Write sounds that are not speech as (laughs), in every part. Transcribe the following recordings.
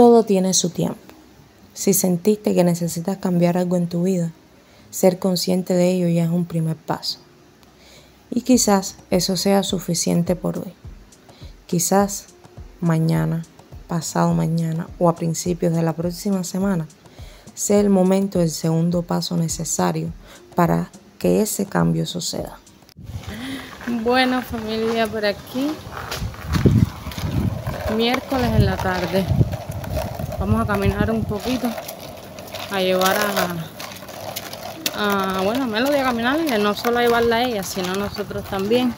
Todo tiene su tiempo. Si sentiste que necesitas cambiar algo en tu vida, ser consciente de ello ya es un primer paso. Y quizás eso sea suficiente por hoy. Quizás mañana, pasado mañana o a principios de la próxima semana sea el momento, el segundo paso necesario para que ese cambio suceda. Bueno familia, por aquí miércoles en la tarde vamos a caminar un poquito a llevar a, a bueno, Melody a caminar y no solo a llevarla a ella, sino nosotros también.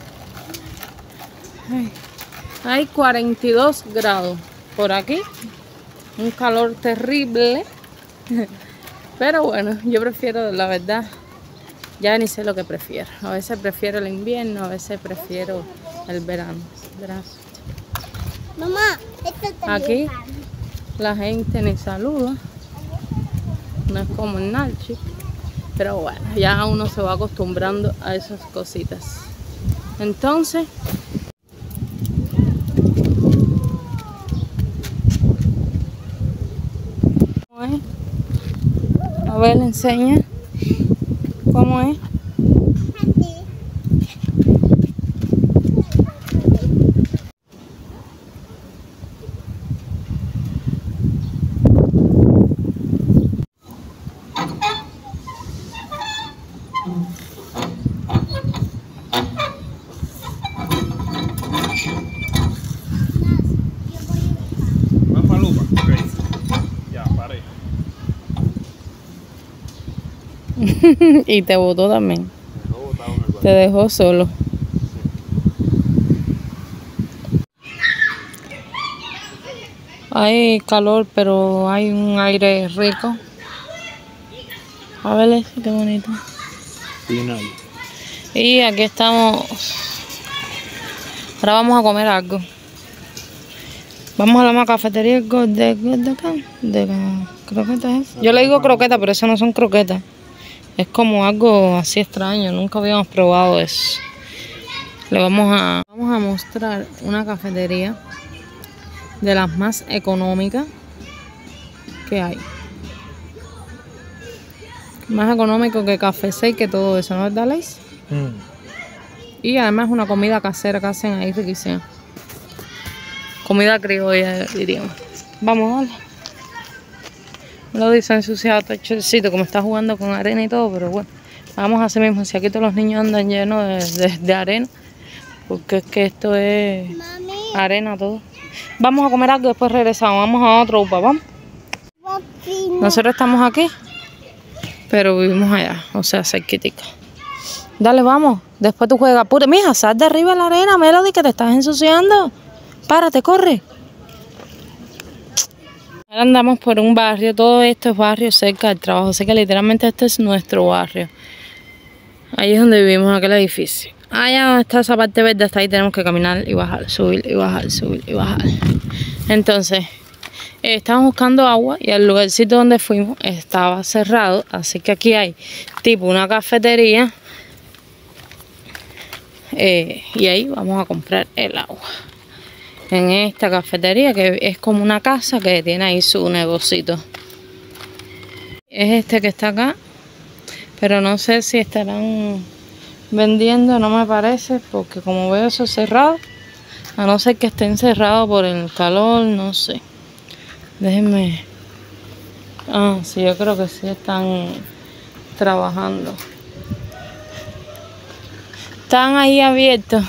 hay 42 grados por aquí, un calor terrible, (laughs) pero bueno, yo prefiero, la verdad, ya ni sé lo que prefiero. A veces prefiero el invierno, a veces prefiero el verano. Gracias. Mamá, Aquí la gente ni saluda. No es como en Narchi. Pero bueno, ya uno se va acostumbrando a esas cositas. Entonces, A ver, enseña cómo es. (laughs) y te botó también. Te dejó solo. Hay calor, pero hay un aire rico. A ver, qué bonito. Y aquí estamos. Ahora vamos a comer algo. Vamos a la cafetería de, de, de, de croquetas. Yo le digo croquetas, pero eso no son croquetas. Es como algo así extraño, nunca habíamos probado eso. Le vamos a, vamos a mostrar una cafetería de las más económicas que hay. Más económico que café y que todo eso, ¿no es verdad, mm. Y además una comida casera que hacen ahí riquísima. Comida criolla, diríamos. Vamos, dale. Lo dice ensuciado, está como está jugando con arena y todo, pero bueno, vamos a hacer mismo. Si aquí todos los niños andan llenos de, arena, porque es que esto es arena todo. Vamos a comer algo y después regresamos. Vamos a otro UPA, vamos. Nosotros estamos aquí, pero vivimos allá, o sea, cerquitica. Dale, vamos. Después tú juegas. Pura, mija, sal de arriba la arena, Melody, que te estás ensuciando. Párate, corre. Ahora andamos por un barrio, todo esto es barrio cerca del trabajo, así que literalmente este es nuestro barrio. Ahí es donde vivimos, aquel edificio. Allá donde está esa parte verde, hasta ahí tenemos que caminar y bajar, subir y bajar, subir y bajar. Entonces, eh, estábamos buscando agua y el lugarcito donde fuimos estaba cerrado, así que aquí hay tipo una cafetería. Eh, y ahí vamos a comprar el agua en esta cafetería que es como una casa que tiene ahí su negocito. Es este que está acá, pero no sé si estarán vendiendo, no me parece, porque como veo eso cerrado, a no ser que estén cerrados por el calor, no sé. Déjenme... Ah, sí, yo creo que sí están trabajando. Están ahí abiertos.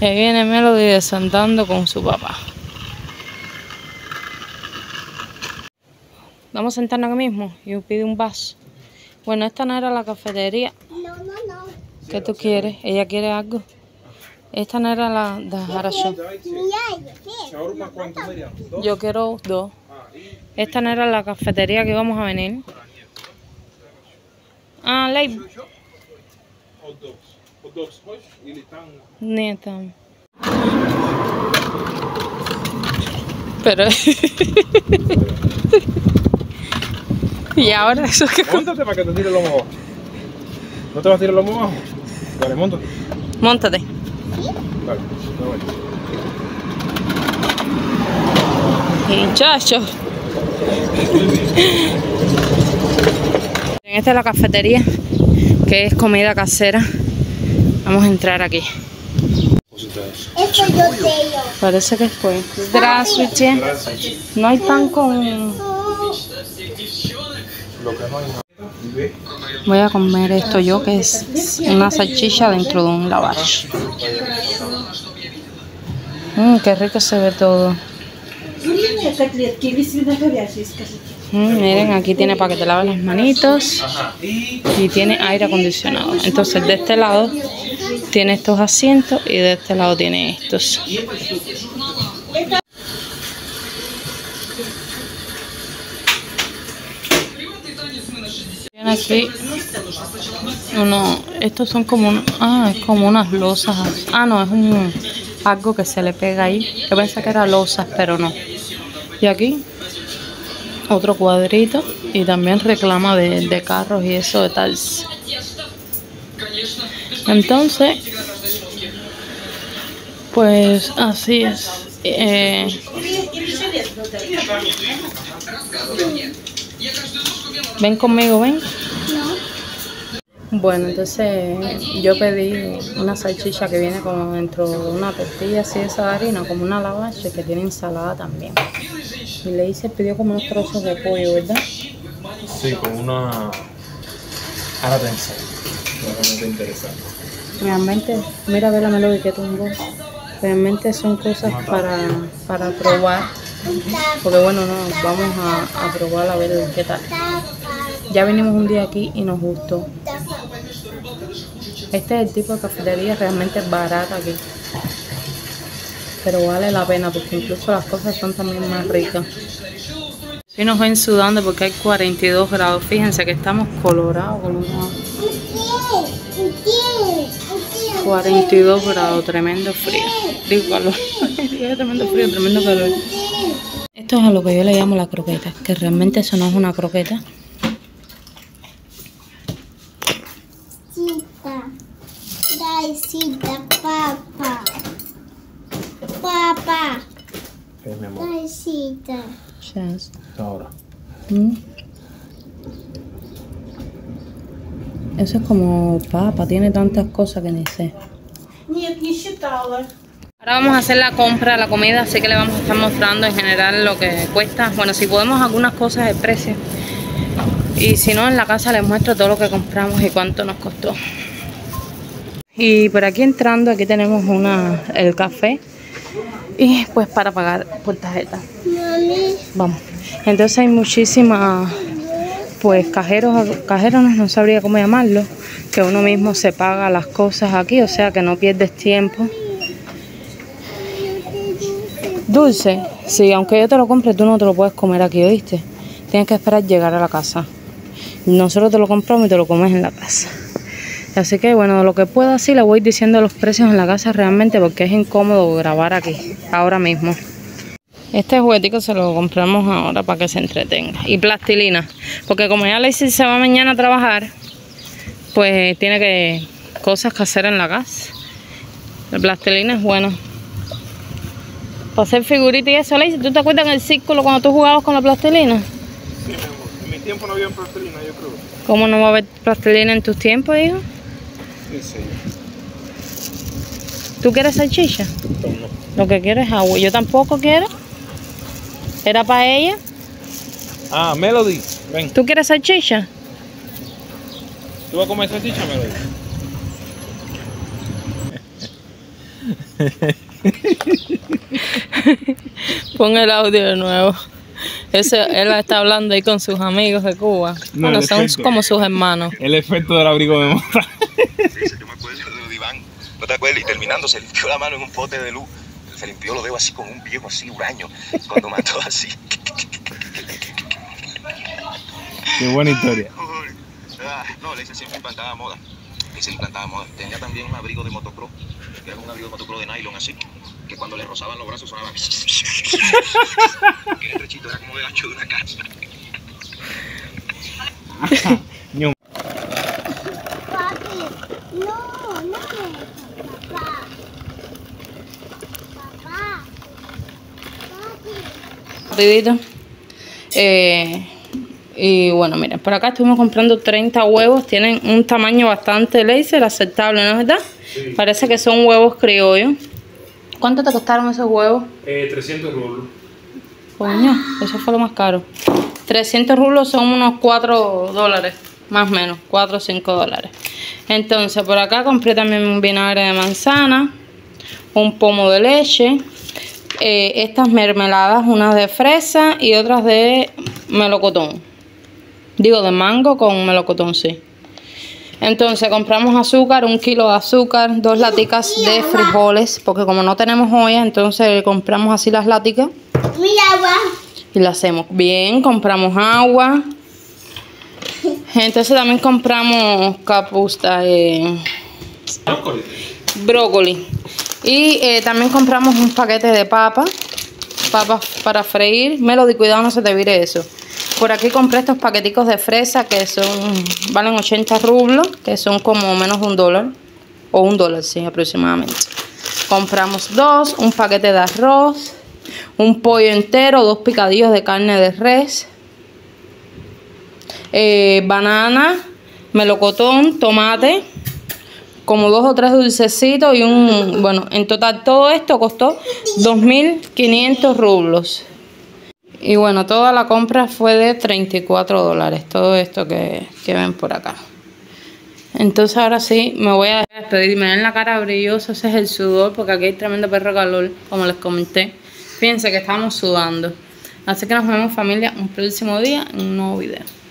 Ahí viene Melody desandando con su papá. Vamos a sentarnos aquí mismo y pide un vaso. Bueno, esta no era la cafetería. No, no, no. ¿Qué tú quieres? ¿Ella quiere algo? Esta no era la de Harasho. Yo quiero dos. Esta no era la cafetería que íbamos a venir. Ah, Ley. Ni están. Pero. (laughs) y ahora eso que. Móntate para que te tire el lomo abajo. ¿No te vas a tirar el lomo abajo? Dale, montate. Móntate. Vale, no Muchachos, Esta es la cafetería, que es comida casera. Vamos a entrar aquí. Parece que fue. No hay pan con... Voy a comer esto yo, que es una salchicha dentro de un lavash. Mmm, qué rico se ve todo. Miren, aquí tiene para que te laves las manitos y tiene aire acondicionado. Entonces, de este lado tiene estos asientos y de este lado tiene estos. Aquí uno, estos son como, ah, es como unas losas. Ah, no, es un algo que se le pega ahí. Yo pensé que era losas, pero no. Y aquí otro cuadrito y también reclama de, de carros y eso de tal. Entonces, pues así es. Eh, ven conmigo, ven. Bueno, entonces yo pedí una salchicha que viene como dentro de una tortilla así de esa harina, como una lavache que tiene ensalada también. Y le hice, pidió como unos trozos de pollo, ¿verdad? Sí, con una. Ahora pensé. Realmente interesante. Realmente, mira a ver la melodía que tumbó. Realmente son cosas para, para probar. Porque bueno, no, vamos a, a probar a ver qué tal. Ya vinimos un día aquí y nos gustó. Este es el tipo de cafetería realmente barata aquí. Pero vale la pena porque incluso las cosas son también más ricas. Sí nos ven sudando porque hay 42 grados. Fíjense que estamos colorados, colorados. 42 grados, tremendo frío. Digo calor. (laughs) Tremendo frío, tremendo calor. Esto es a lo que yo le llamo la croqueta, que realmente eso no es una croqueta. Cita. Dai, cita, papá. Papá. Es mi amor. Dai, cita. Yes. Ahora. Mm. Eso es como papa, tiene tantas cosas que ni sé. Ahora vamos a hacer la compra la comida, así que le vamos a estar mostrando en general lo que cuesta. Bueno, si podemos algunas cosas de precio. Y si no, en la casa les muestro todo lo que compramos y cuánto nos costó. Y por aquí entrando, aquí tenemos una, el café. Y pues para pagar por tarjeta. Mami. Vamos. Entonces hay muchísimas, pues cajeros, cajeros no, no sabría cómo llamarlo, que uno mismo se paga las cosas aquí, o sea que no pierdes tiempo. Dulce, sí, aunque yo te lo compre, tú no te lo puedes comer aquí, ¿oíste? Tienes que esperar llegar a la casa. Nosotros te lo compramos y te lo comes en la casa. Así que bueno, lo que puedo así le voy diciendo los precios en la casa realmente porque es incómodo grabar aquí, ahora mismo. Este juguetico se lo compramos ahora para que se entretenga. Y plastilina. Porque como ya Lacey se va mañana a trabajar, pues tiene que cosas que hacer en la casa. La plastilina es bueno. Para hacer figuritas y eso, Lacey. ¿Tú te acuerdas en el círculo cuando tú jugabas con la plastilina? Sí, mi amor. En mi tiempo no había plastilina, yo creo. ¿Cómo no va a haber plastilina en tus tiempos, hijo? ¿Tú quieres salchicha? No. Lo que quiero es agua. Yo tampoco quiero. ¿Era para ella? Ah, Melody. Ven. ¿Tú quieres salchicha? ¿Tú vas a comer salchicha, Melody? (laughs) Pon el audio de nuevo. Ese, él está hablando ahí con sus amigos de Cuba. No, bueno, son efecto. como sus hermanos. El efecto del abrigo de mota. Dice, yo me acuerdo de lo de Iván. Y terminando, se limpió la mano en un pote de luz. Se limpió los dedos así con un viejo así, huraño. Cuando mató así. Qué buena historia. Ah, no, Leisa siempre implantaba moda. Leisa implantaba moda. Tenía también un abrigo de motocross. Que era un abrigo de motocross de nylon así. Que cuando le rozaban los brazos sonaba. (laughs) el rechito era como ancho de una casa. (laughs) Ño. Papi. No, no es. Papá. Papá. Papi. Rapidito. Eh, y bueno, miren, por acá estuvimos comprando 30 huevos. Tienen un tamaño bastante laser, aceptable, ¿no es verdad? Parece que son huevos criollos. ¿Cuánto te costaron esos huevos? Eh, 300 rublos. Coño, eso fue lo más caro. 300 rublos son unos 4 dólares, más o menos, 4 o 5 dólares. Entonces, por acá compré también un vinagre de manzana, un pomo de leche, eh, estas mermeladas, unas de fresa y otras de melocotón. Digo, de mango con melocotón, sí. Entonces compramos azúcar, un kilo de azúcar, dos laticas de frijoles, porque como no tenemos olla, entonces compramos así las láticas y la hacemos bien. Compramos agua. Entonces también compramos capusta, eh, Brócoli. brócoli. Y eh, también compramos un paquete de papas, papas para freír. Melody, cuidado, no se te vire eso. Por aquí compré estos paqueticos de fresa que son, valen 80 rublos, que son como menos de un dólar. O un dólar, sí, aproximadamente. Compramos dos, un paquete de arroz, un pollo entero, dos picadillos de carne de res, eh, banana, melocotón, tomate, como dos o tres dulcecitos y un, bueno, en total todo esto costó 2.500 rublos. Y bueno, toda la compra fue de 34 dólares, todo esto que, que ven por acá. Entonces ahora sí, me voy a despedir. Me ven la cara brillosa, ese es el sudor, porque aquí hay tremendo perro calor, como les comenté. Fíjense que estamos sudando. Así que nos vemos familia un próximo día en un nuevo video.